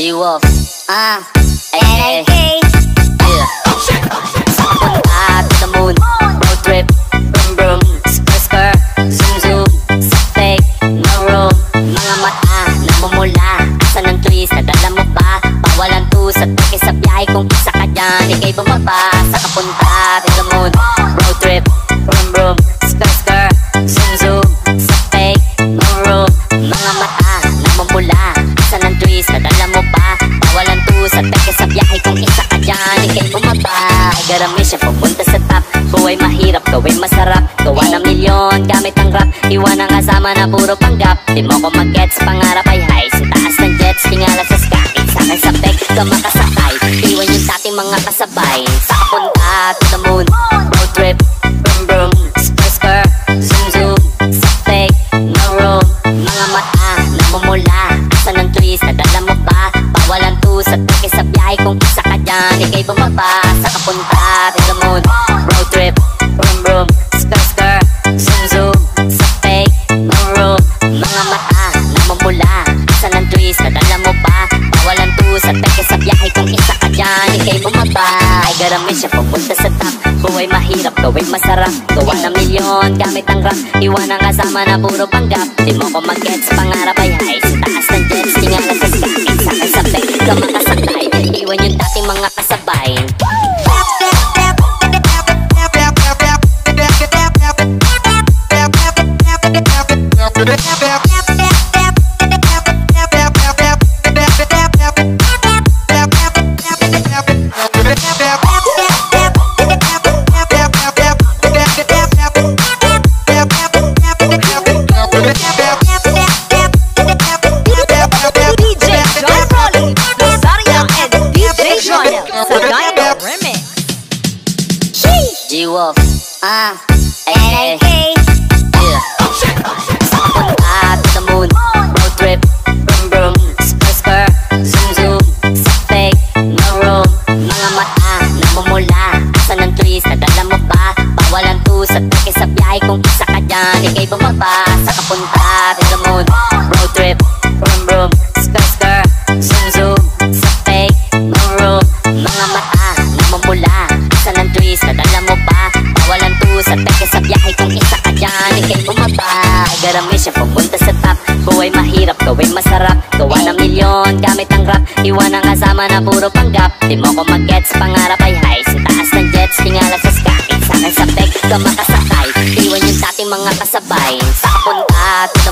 G-Wolf. Ah, ay, ay, yeah. Punta to the moon. Road trip, brum brum Skr skr, zoom zoom. Sa fake, no room. Mga mata, namumula. Asa ng twist, nadala mo ba? Bawalan to sa sa biyahe Kung isa ka dyan, ikay bumaba Sa kapunta to the moon. Road trip, brum brum Skr skr, zoom zoom. Sa fake, no room. Mga mata, namumula Twist, nadala mo ba? Bawalan to sa teke sa biyahe Kung isa ka dyan, ikay bumaba Garami siya pupunta sa top. Buhay mahirap, gawin masarap. Gawa ng milyon, gamit ang rap. Iwan ang kasama na puro panggap. Di mo ko mag-gets, pangarap ay high. Sa taas ng jets, tingala sa sky. Sa akin sa peg, ka makasakay. Iwan yung dating mga kasabay. Sa kapunta to the moon. Road trip, brum brum. Skr skr, zoom zoom. Sa fake, no room. Mga mata, namumula. Asa ng mo ba? Sa teke sa biyahe Kung isa ka dyan, ikay bumaba Sa kapunta the moon. Road trip, brum brum Skr skr, zoom zoom. Sa fake, no room. Mga mata, namumula Asa ng twist, nadala mo ba? Bawalan to sa teke sa biyahe. Kung isa ka dyan, ikay bumaba. Ay garami siya pupunta sa top. Buhay mahirap, gawin masarap. Gawa ng milyon, gamit ang rap. Iwan ang kasama na puro panggap. Di mo ko mag-gets, pangarap ay high G-Wolf. Ah, ay, ay, yeah. Sa kapunta to the moon. Road trip, brum brum Skr skr, zoom zoom. Fake, no room. Mga mata, namumula. Asa ng twist, nadala mo ba? Bawalan to sa teke sa biyahe Kung isa ka dyan, ikay bumaba Sa kapunta. To the moon sa teke sa biyahe Kung isa ka dyan, ikay bumaba Garami siya pupunta sa top. Buhay mahirap, gawin masarap. Gawa ng milyon, gamit ang rap. Iwan ang kasama na puro panggap. Di mo ko mag-gets, pangarap ay high Sa taas ng jets, tingala sa sky. Sa akin sa peg, ka makasakay. Iwan yung dating mga kasabay. Sa kapunta to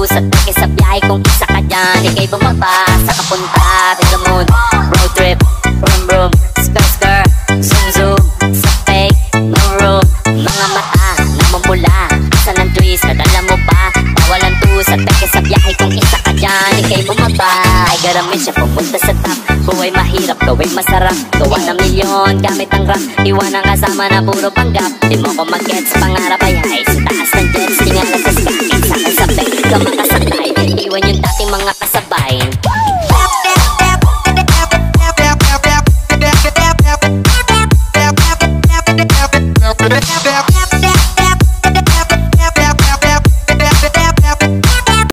Bawalan to sa teke sa biyahe Kung isa ka dyan, ikay bumaba Sa kapunta. The moon Road trip, brum brum Skr skr, zoom zoom Sa fake, no room. Mga mata, namumula Asa ng twist, nadala mo ba? Bawalan to sa teke sa biyahe Kung isa ka dyan, ikay bumaba. Ay garami siya pupunta sa top. Buhay mahirap, gawin masarap. Gawa ng milyon, gamit ang rap. Iwan ang kasama na puro panggap. Di mo ko mag-gets, pangarap ay high ikaw magkasanay Iwan yung dating mga kasabay.